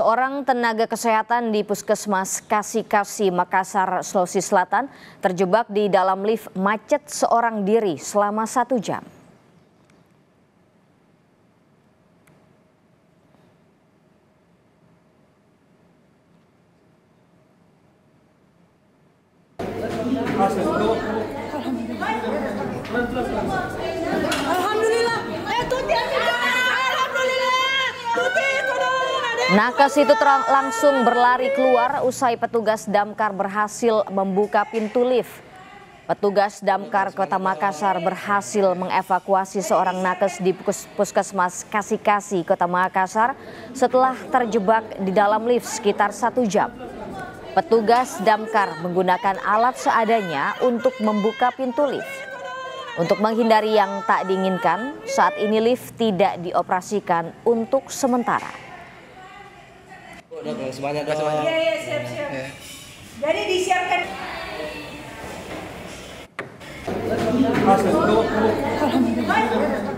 Seorang tenaga kesehatan di Puskesmas Kasih-Kasih Makassar, Sulawesi Selatan terjebak di dalam lift macet seorang diri selama satu jam. Nakes itu terang, langsung berlari keluar usai petugas damkar berhasil membuka pintu lift. Petugas damkar Kota Makassar berhasil mengevakuasi seorang nakes di puskesmas Kasih-Kasih Kota Makassar setelah terjebak di dalam lift sekitar satu jam. Petugas damkar menggunakan alat seadanya untuk membuka pintu lift. Untuk menghindari yang tak diinginkan, saat ini lift tidak dioperasikan untuk sementara. Semuanya, semuanya. Iya, iya, siap, siap. Ya. Jadi disiapkan. Alhamdulillah.